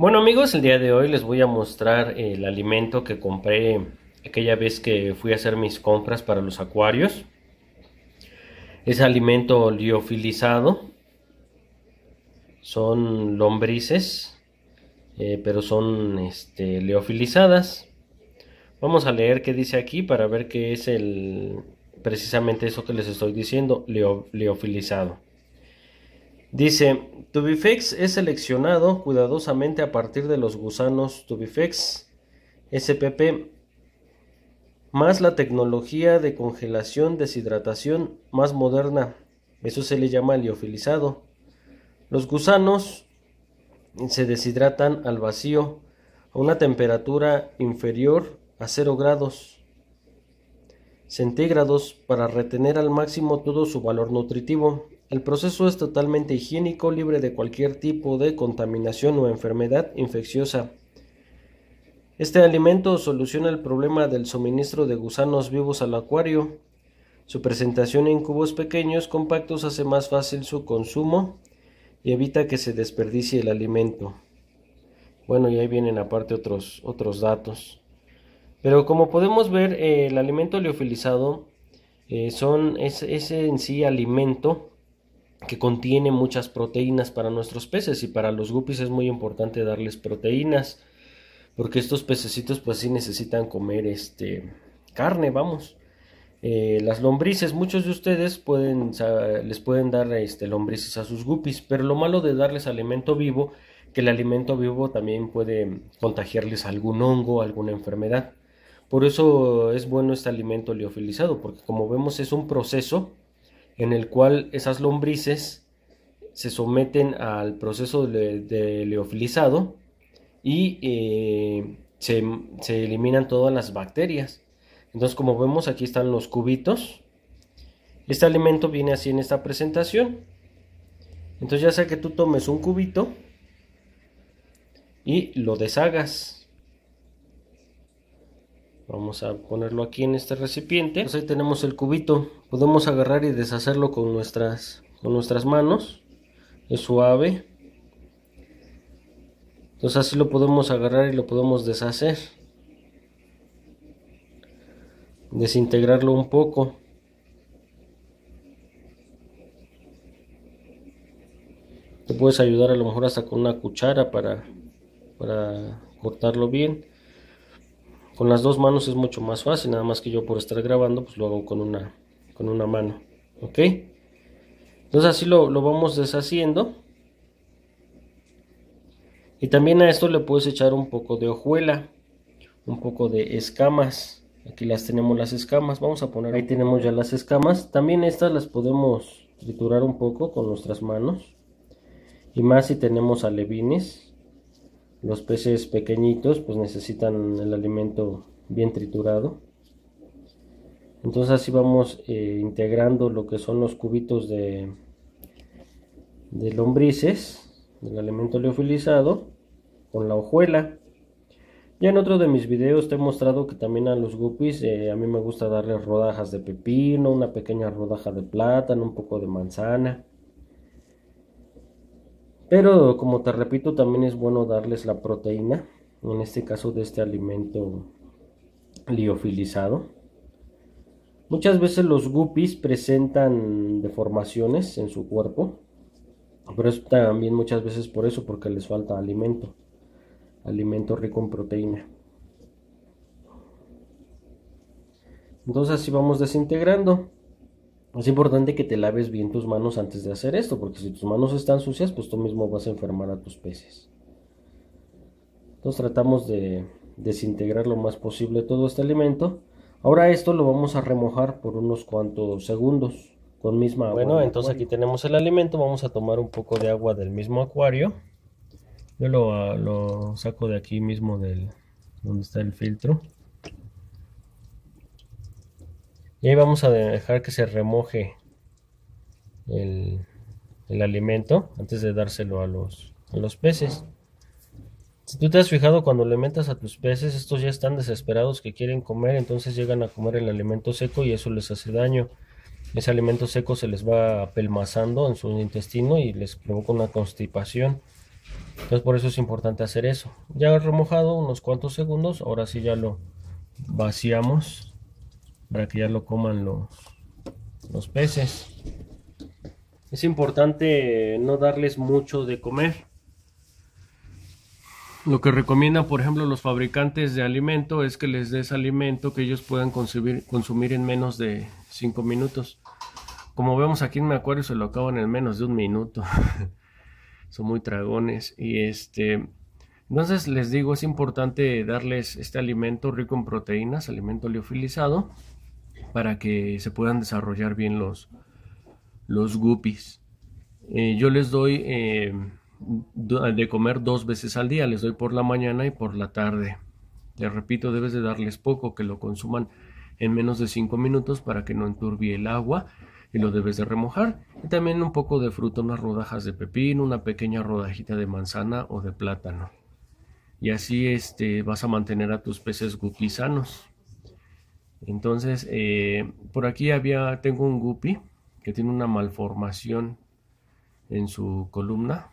Bueno amigos, el día de hoy les voy a mostrar el alimento que compré aquella vez que fui a hacer mis compras para los acuarios. Es alimento liofilizado. Son lombrices, eh, pero son este, leofilizadas. Vamos a leer qué dice aquí para ver qué es el precisamente eso que les estoy diciendo, leofilizado. Dice, Tubifex es seleccionado cuidadosamente a partir de los gusanos Tubifex SPP, más la tecnología de congelación deshidratación más moderna. Eso se le llama liofilizado. Los gusanos se deshidratan al vacío a una temperatura inferior a 0 grados centígrados para retener al máximo todo su valor nutritivo. El proceso es totalmente higiénico, libre de cualquier tipo de contaminación o enfermedad infecciosa. Este alimento soluciona el problema del suministro de gusanos vivos al acuario. Su presentación en cubos pequeños compactos hace más fácil su consumo y evita que se desperdicie el alimento. Bueno, y ahí vienen aparte otros, otros datos. Pero como podemos ver, eh, el alimento liofilizado eh, es, es en sí alimento que contiene muchas proteínas para nuestros peces y para los guppies es muy importante darles proteínas porque estos pececitos pues sí necesitan comer este carne vamos. Eh, las lombrices muchos de ustedes pueden les pueden dar este lombrices a sus guppies pero lo malo de darles alimento vivo que el alimento vivo también puede contagiarles algún hongo alguna enfermedad. Por eso es bueno este alimento liofilizado porque como vemos es un proceso en el cual esas lombrices se someten al proceso de, leofilizado y eh, se, se, eliminan todas las bacterias. Entonces, como vemos, aquí están los cubitos. Este alimento viene así en esta presentación. Entonces, ya sea que tú tomes un cubito y lo deshagas. Vamos a ponerlo aquí en este recipiente. Pues ahí tenemos el cubito. Podemos agarrar y deshacerlo con nuestras, con nuestras manos. Es suave. Entonces así lo podemos agarrar y lo podemos deshacer. Desintegrarlo un poco. Te puedes ayudar a lo mejor hasta con una cuchara para, para cortarlo bien. Con las dos manos es mucho más fácil, nada más que yo por estar grabando, pues lo hago con una, con una mano. ¿Ok? Entonces así lo, lo vamos deshaciendo. Y también a esto le puedes echar un poco de hojuela, un poco de escamas. Aquí las tenemos las escamas. Vamos a poner, ahí tenemos ya las escamas. También estas las podemos triturar un poco con nuestras manos. Y más si tenemos alevines los peces pequeñitos pues necesitan el alimento bien triturado. Entonces así vamos eh, integrando lo que son los cubitos de, de lombrices, del alimento leofilizado, con la hojuela. Ya en otro de mis videos te he mostrado que también a los guppies eh, a mí me gusta darles rodajas de pepino, una pequeña rodaja de plátano, un poco de manzana. Pero como te repito, también es bueno darles la proteína, en este caso de este alimento liofilizado. Muchas veces los guppies presentan deformaciones en su cuerpo, pero es también muchas veces por eso, porque les falta alimento, alimento rico en proteína. Entonces así vamos desintegrando. Es importante que te laves bien tus manos antes de hacer esto, porque si tus manos están sucias, pues tú mismo vas a enfermar a tus peces. Entonces tratamos de desintegrar lo más posible todo este alimento. Ahora esto lo vamos a remojar por unos cuantos segundos con misma agua. Bueno, entonces aquí tenemos el alimento, vamos a tomar un poco de agua del mismo acuario. Yo lo, lo saco de aquí mismo del donde está el filtro. Y ahí vamos a dejar que se remoje el, alimento antes de dárselo a los, peces. Si tú te has fijado cuando le metas a tus peces, estos ya están desesperados que quieren comer, entonces llegan a comer el alimento seco y eso les hace daño. Ese alimento seco se les va apelmazando en su intestino y les provoca una constipación. Entonces por eso es importante hacer eso. Ya remojado unos cuantos segundos, ahora sí ya lo vaciamos para que ya lo coman los, los peces. Es importante no darles mucho de comer. Lo que recomiendan, por ejemplo, los fabricantes de alimento es que les des alimento que ellos puedan consumir, consumir en menos de 5 minutos. Como vemos aquí en mi acuario se lo acaban en menos de un minuto. Son muy dragones. Y este... Entonces les digo, es importante darles este alimento rico en proteínas, alimento liofilizado, para que se puedan desarrollar bien los, los guppies. Eh, yo les doy eh, de comer dos veces al día, les doy por la mañana y por la tarde. Les repito, debes de darles poco, que lo consuman en menos de 5 minutos para que no enturbie el agua y lo debes de remojar. Y también un poco de fruta, unas rodajas de pepino, una pequeña rodajita de manzana o de plátano. Y así este, vas a mantener a tus peces guppy sanos. Entonces, eh, por aquí había, tengo un guppy que tiene una malformación en su columna.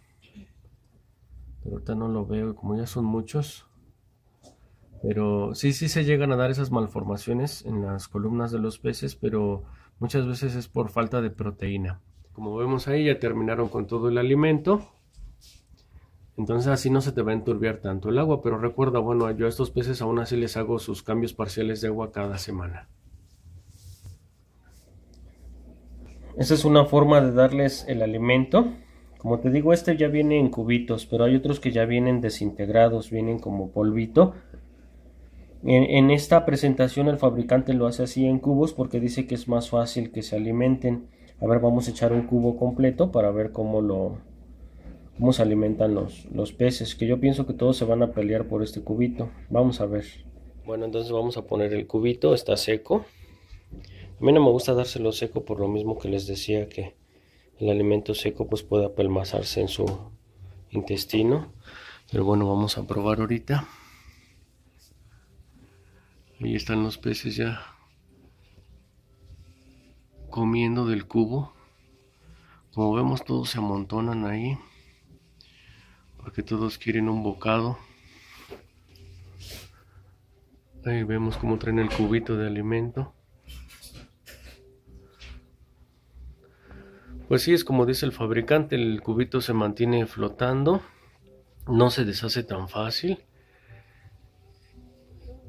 Pero ahorita no lo veo, como ya son muchos. Pero sí, sí se llegan a dar esas malformaciones en las columnas de los peces, pero muchas veces es por falta de proteína. Como vemos ahí ya terminaron con todo el alimento. Entonces así no se te va a enturbiar tanto el agua, pero recuerda, bueno, yo a estos peces aún así les hago sus cambios parciales de agua cada semana. Esa es una forma de darles el alimento. Como te digo, este ya viene en cubitos, pero hay otros que ya vienen desintegrados, vienen como polvito. En, esta presentación el fabricante lo hace así en cubos porque dice que es más fácil que se alimenten. A ver, vamos a echar un cubo completo para ver cómo lo cómo se alimentan los, los peces. Que yo pienso que todos se van a pelear por este cubito. Vamos a ver. Bueno, entonces vamos a poner el cubito, está seco. A mí no me gusta dárselo seco por lo mismo que les decía que el alimento seco pues puede apelmazarse en su intestino. Pero bueno, vamos a probar ahorita. Ahí están los peces ya comiendo del cubo. Como vemos todos se amontonan ahí. Porque todos quieren un bocado. Ahí vemos cómo traen el cubito de alimento. Pues sí, es como dice el fabricante, el cubito se mantiene flotando, no se deshace tan fácil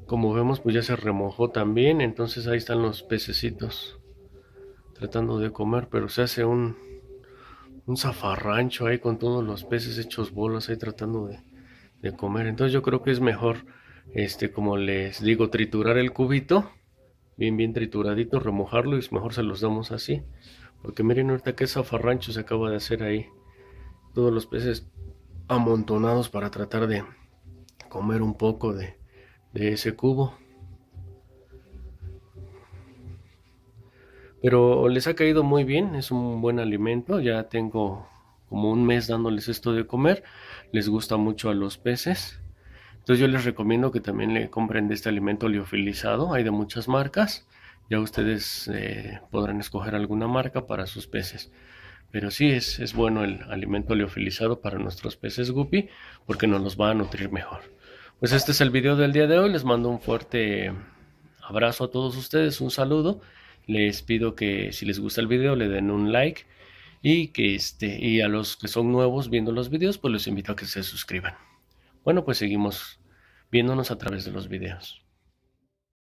como vemos pues ya se remojó también entonces ahí están los pececitos tratando de comer pero se hace un un zafarrancho ahí con todos los peces hechos bolas ahí tratando de, de comer. Entonces yo creo que es mejor este como les digo triturar el cubito bien bien trituradito remojarlo y mejor se los damos así. Porque miren ahorita qué zafarrancho se acaba de hacer ahí. Todos los peces amontonados para tratar de comer un poco de, de ese cubo. Pero les ha caído muy bien, es un buen alimento, ya tengo como un mes dándoles esto de comer, les gusta mucho a los peces. Entonces yo les recomiendo que también le compren de este alimento liofilizado, hay de muchas marcas, ya ustedes eh, podrán escoger alguna marca para sus peces. Pero sí es, es bueno el alimento liofilizado para nuestros peces guppy porque nos los va a nutrir mejor. Pues este es el video del día de hoy. Les mando un fuerte abrazo a todos ustedes, un saludo. Les pido que si les gusta el video le den un like y que este y a los que son nuevos viendo los videos, pues les invito a que se suscriban. Bueno, pues seguimos viéndonos a través de los videos.